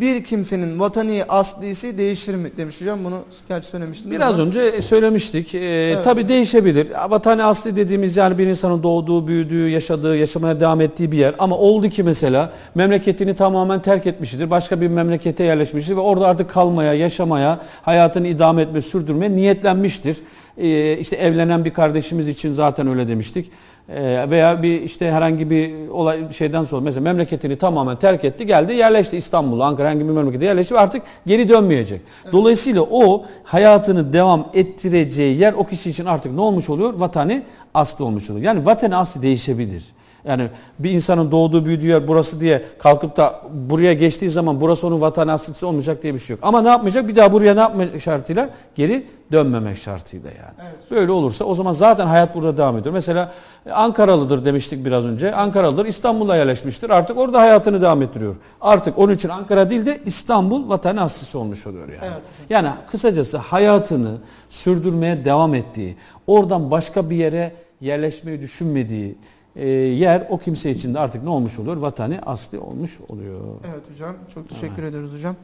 bir kimsenin vatani aslisi değişir mi demiş hocam. Bunu gerçi söylemiştim. Biraz ama. önce söylemiştik. Ee, Tabii değişebilir. Vatani asli dediğimiz yani bir insanın doğduğu, büyüdüğü, yaşadığı, yaşamaya devam ettiği bir yer. Ama oldu ki mesela memleketini tamamen terk etmiştir. Başka bir memlekete yerleşmiştir ve orada artık kalmaya, yaşamaya, hayatını idame etme, sürdürmeye niyetlenmiştir. Ee, işte evlenen bir kardeşimiz için zaten öyle demiştik. Ee, veya bir işte herhangi bir olay şeyden sonra mesela memleketini tamamen terk etti, geldi, yerleşti İstanbul'a, Ankara herhangi bir memlekete yerleşti ve artık geri dönmeyecek. Dolayısıyla o hayatını devam ettireceği yer o kişi için artık ne olmuş oluyor? Vatani aslı olmuş oluyor. Yani vatani aslı değişebilir. Yani bir insanın doğduğu büyüdüğü yer burası diye kalkıp da buraya geçtiği zaman burası onun vatan aslısı olmayacak diye bir şey yok. Ama ne yapmayacak? Bir daha buraya ne yapmak şartıyla? Geri dönmemek şartıyla yani. Evet. Böyle olursa o zaman zaten hayat burada devam ediyor. Mesela Ankaralıdır demiştik biraz önce. Ankaralıdır İstanbul'a yerleşmiştir. Artık orada hayatını devam ettiriyor. Artık onun için Ankara değil de İstanbul vatan aslısı olmuş oluyor yani. Evet. Yani kısacası hayatını sürdürmeye devam ettiği, oradan başka bir yere yerleşmeyi düşünmediği e, yer o kimse için de artık ne olmuş oluyor? Vatani asli olmuş oluyor. Evet hocam. Çok teşekkür ediyoruz hocam.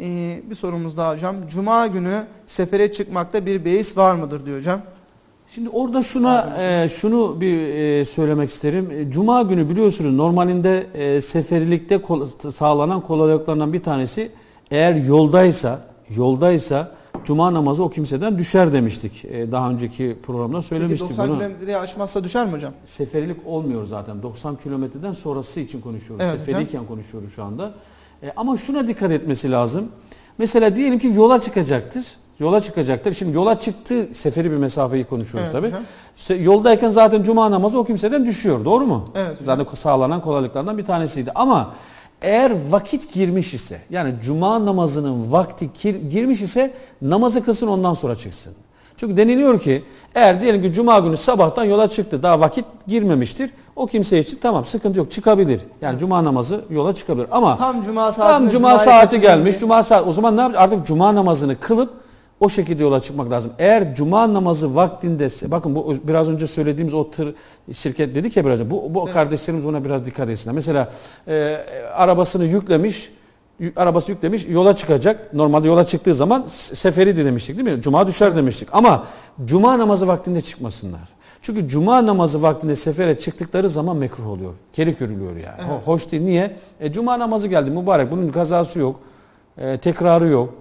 Ee, bir sorumuz daha hocam. Cuma günü sefere çıkmakta bir beis var mıdır diyor hocam. Şimdi orada şuna e, şunu bir e, söylemek isterim. E, Cuma günü biliyorsunuz normalinde e, seferilikte kol- sağlanan kolaylıklarından bir tanesi eğer yoldaysa yoldaysa Cuma namazı o kimseden düşer demiştik. E, daha önceki programda Peki söylemiştik 90 bunu. kilometreyi aşmazsa düşer mi hocam? Seferilik olmuyor zaten. 90 kilometreden sonrası için konuşuyoruz. Evet hocam. Seferiyken konuşuyoruz şu anda. E, ama şuna dikkat etmesi lazım. Mesela diyelim ki yola çıkacaktır. Yola çıkacaktır. Şimdi yola çıktı seferi bir mesafeyi konuşuyoruz Evet tabii. hocam. Yoldayken zaten cuma namazı o kimseden düşüyor. Doğru mu? Evet hocam. Zaten sağlanan kolaylıklardan bir tanesiydi. Ama eğer vakit girmiş ise yani cuma namazının vakti girmiş ise namazı kılsın ondan sonra çıksın. Çünkü deniliyor ki eğer diyelim ki cuma günü sabahtan yola çıktı daha vakit girmemiştir. O kimse için tamam sıkıntı yok çıkabilir. Yani cuma namazı yola çıkabilir. Ama Tam cuma saatinde tam cuma saati gelmiş. Cuma saat o zaman ne yapacak? Artık cuma namazını kılıp o şekilde yola çıkmak lazım. Eğer cuma namazı vaktinde bakın bu biraz önce söylediğimiz o tır şirket dedik ya biraz önce. Bu, bu Evet. kardeşlerimiz buna biraz dikkat etsinler. Mesela e, arabasını yüklemiş arabası yüklemiş yola çıkacak. Normalde yola çıktığı zaman seferi de demiştik değil mi? Cuma düşer demiştik. Ama cuma namazı vaktinde çıkmasınlar. Çünkü cuma namazı vaktinde sefere çıktıkları zaman mekruh oluyor. Keri körülüyor yani. Evet. Ho- Hoş değil. Niye? E, cuma namazı geldi mübarek. Bunun kazası yok. E, tekrarı yok.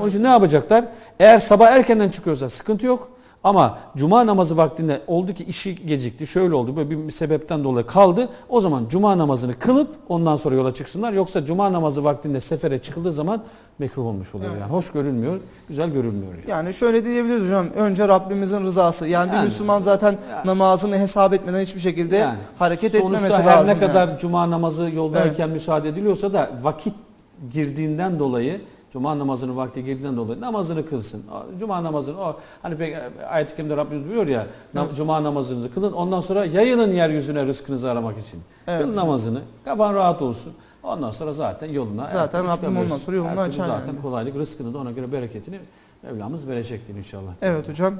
Onun için ne yapacaklar? Eğer sabah erkenden çıkıyorsa sıkıntı yok. Ama cuma namazı vaktinde oldu ki işi gecikti, şöyle oldu, böyle bir sebepten dolayı kaldı. O zaman cuma namazını kılıp ondan sonra yola çıksınlar. Yoksa cuma namazı vaktinde sefere çıkıldığı zaman mekruh olmuş oluyor. Evet. Yani hoş görünmüyor, güzel görünmüyor. Yani. Yani şöyle diyebiliriz hocam. Önce Rabbimizin rızası. Yani, bir Yani. Müslüman zaten Yani. namazını hesap etmeden hiçbir şekilde Yani hareket sonuçta etmemesi her lazım. ne kadar yani. cuma namazı yoldayken müsaade ediliyorsa da vakit girdiğinden dolayı Cuma namazının vakti girdiğinden dolayı namazını kılsın. Cuma namazını o hani pek ayet-i kerimde Rabbimiz buyuruyor ya Evet. Cuma namazınızı kılın ondan sonra yayının yeryüzüne rızkınızı aramak için. Evet. Kıl namazını kafan rahat olsun. Ondan sonra zaten yoluna Zaten Rabbim ondan sonra yolunu açar Zaten yani. kolaylık rızkını da ona göre bereketini Mevlamız verecektir inşallah. Evet hocam.